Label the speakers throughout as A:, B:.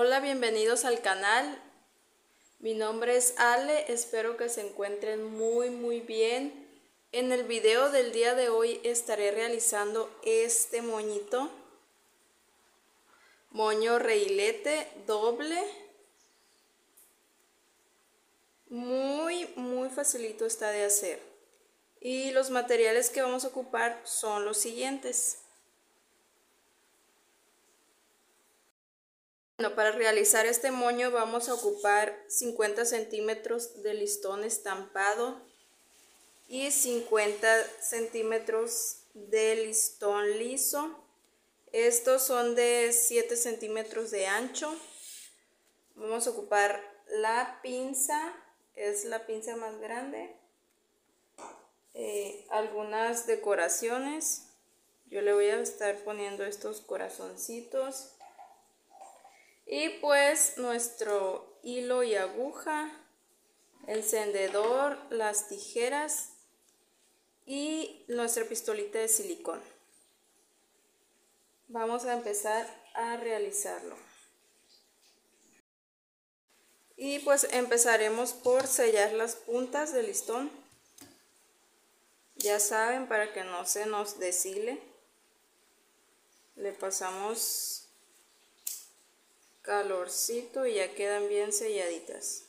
A: Hola, bienvenidos al canal. Mi nombre es Ale, espero que se encuentren muy muy bien. En el video del día de hoy estaré realizando este moñito. Moño reilete doble. Muy muy facilito está de hacer. Y los materiales que vamos a ocupar son los siguientes. Bueno, para realizar este moño vamos a ocupar 50 centímetros de listón estampado y 50 centímetros de listón liso. Estos son de 7 centímetros de ancho. Vamos a ocupar la pinza, es la pinza más grande. Eh, algunas decoraciones. Yo le voy a estar poniendo estos corazoncitos y pues nuestro hilo y aguja, encendedor, las tijeras y nuestra pistolita de silicón. Vamos a empezar a realizarlo. Y pues empezaremos por sellar las puntas del listón. Ya saben, para que no se nos deshile, le pasamos calorcito y ya quedan bien selladitas.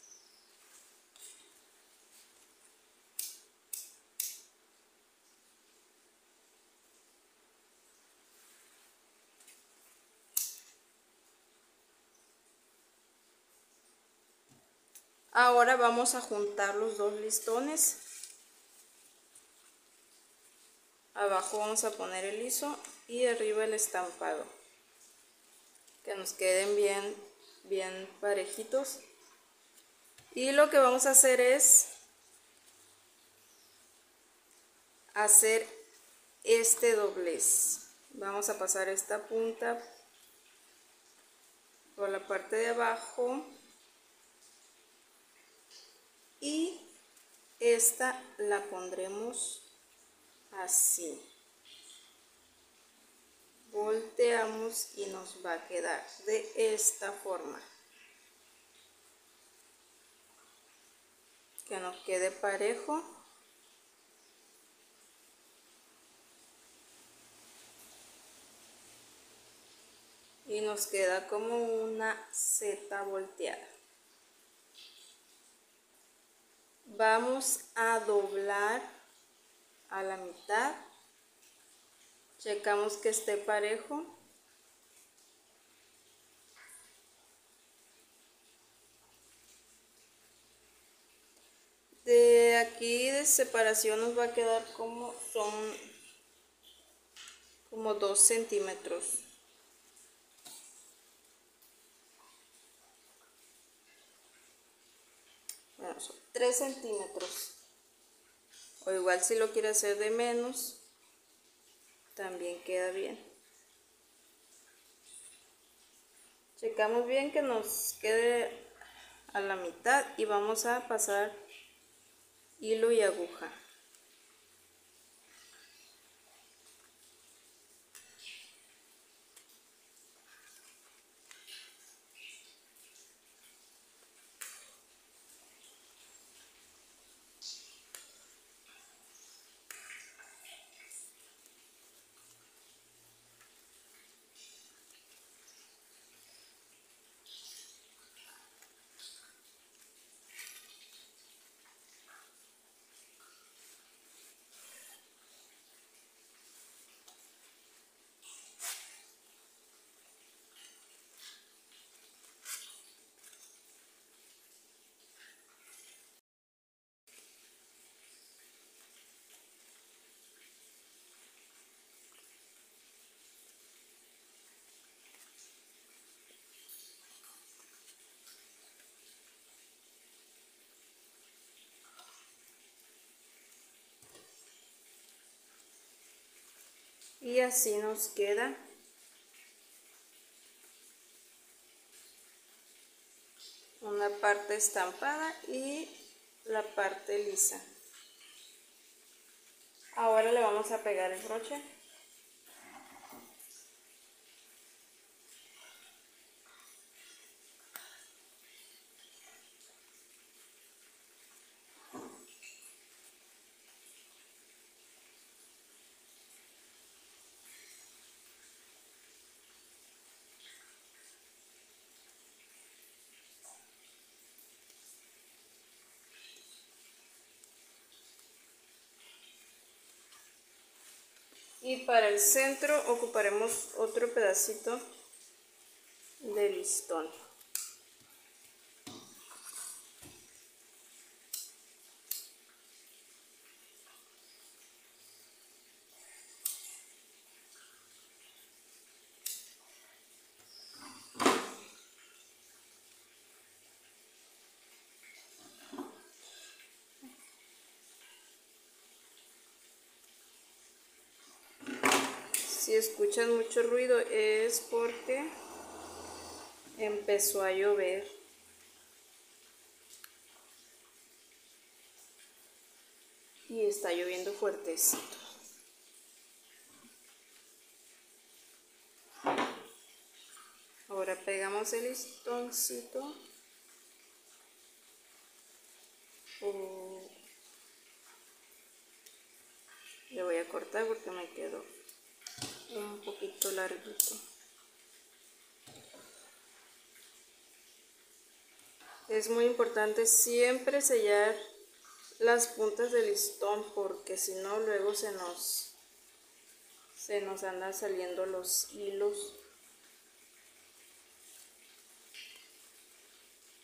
A: Ahora vamos a juntar los dos listones. Abajo vamos a poner el liso y arriba el estampado que nos queden bien, bien parejitos. Y lo que vamos a hacer es hacer este doblez. Vamos a pasar esta punta por la parte de abajo y esta la pondremos así volteamos y nos va a quedar de esta forma. Que nos quede parejo. Y nos queda como una seta volteada. Vamos a doblar a la mitad checamos que esté parejo. De aquí de separación nos va a quedar como son como dos centímetros. Bueno, son 3 centímetros. O igual si lo quiere hacer de menos también queda bien. Checamos bien que nos quede a la mitad y vamos a pasar hilo y aguja. Y así nos queda. Una parte estampada y la parte lisa. Ahora le vamos a pegar el broche Y para el centro ocuparemos otro pedacito de listón. Si escuchan mucho ruido es porque empezó a llover. Y está lloviendo fuertecito. Ahora pegamos el listoncito. Le voy a cortar porque me quedó un poquito larguito. Es muy importante siempre sellar las puntas del listón porque si no luego se nos se nos andan saliendo los hilos.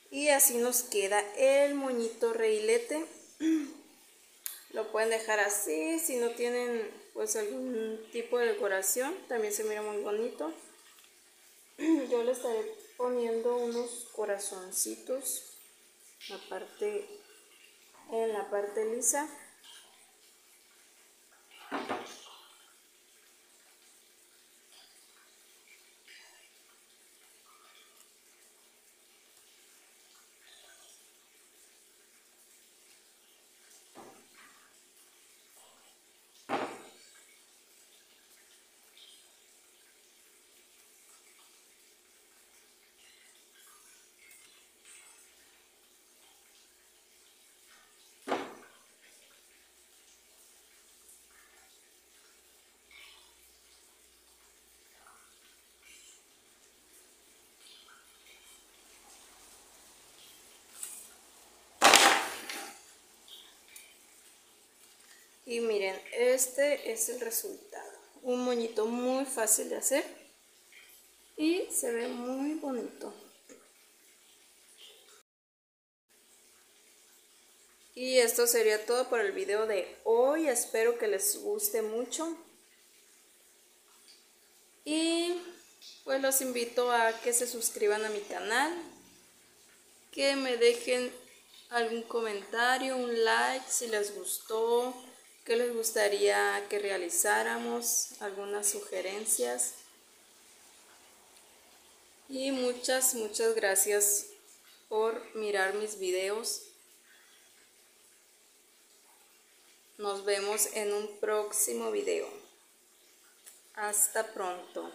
A: Y así nos queda el moñito reilete. Lo pueden dejar así si no tienen pues algún tipo de decoración. También se mira muy bonito. Yo le estaré poniendo unos corazoncitos la parte, en la parte lisa. Y miren, este es el resultado. Un moñito muy fácil de hacer y se ve muy bonito. Y esto sería todo por el video de hoy. Espero que les guste mucho. Y pues los invito a que se suscriban a mi canal. Que me dejen algún comentario, un like si les gustó ¿Qué les gustaría que realizáramos? Algunas sugerencias. Y muchas, muchas gracias por mirar mis videos. Nos vemos en un próximo video. Hasta pronto.